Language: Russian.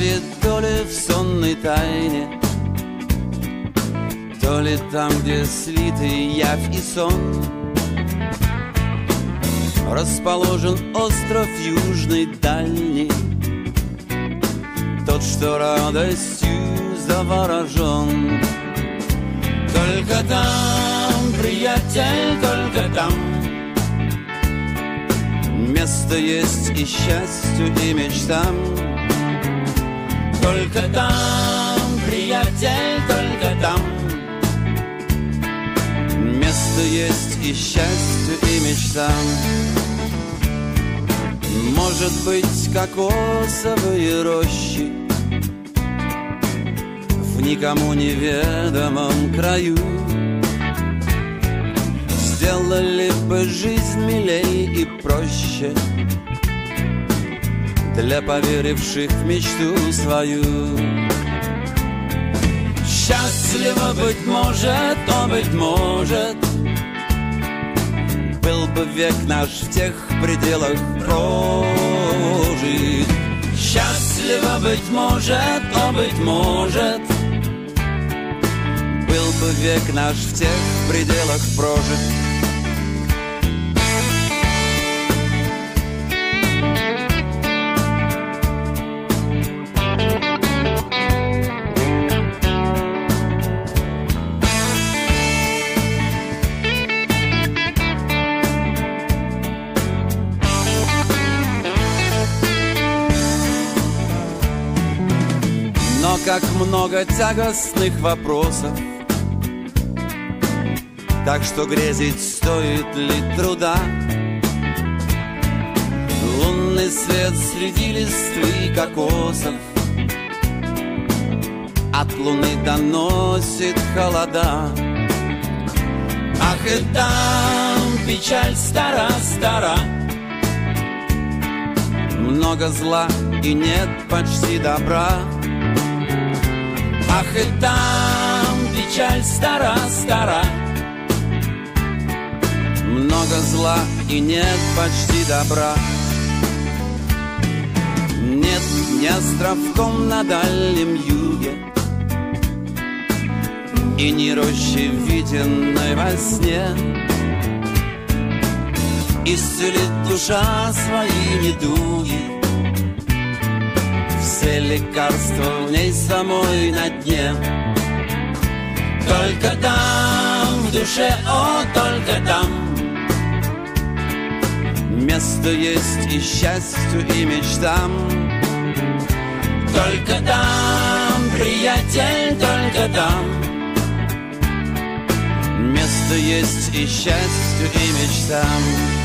правит то ли в сонной тайне, То ли там, где слиты явь и сон. Расположен остров южный дальний, Тот, что радостью заворожен. Только там, приятель, только там Место есть и счастью, и мечтам Только там, приятель, только там. Место есть и счастью, и мечтам. Может быть, кокосовые рощи В никому неведомом краю. Сделали бы жизнь милей и проще Для поверивших в мечту свою. Счастливо, быть может, о, быть может. Был бы век наш в тех пределах прожит Счастливо, быть может, о, быть может. Был бы век наш в тех пределах прожит как много тягостных вопросов. Так что грезить стоит ли труда? Лунный свет среди листвы кокосов. От луны доносит холода. Ах, и там печаль стара-стара Много зла и нет почти добра Ах, и там печаль стара-стара Много зла и нет почти добра. Нет ни островком на дальнем юге. И ни рощи, виденной во сне. Исцелит душа свои недуги все лекарства в ней самой на дне. Только там, в душе, о, только там. Место есть и счастью, и мечтам. Только там, приятель, только там. Место есть и счастью, и мечтам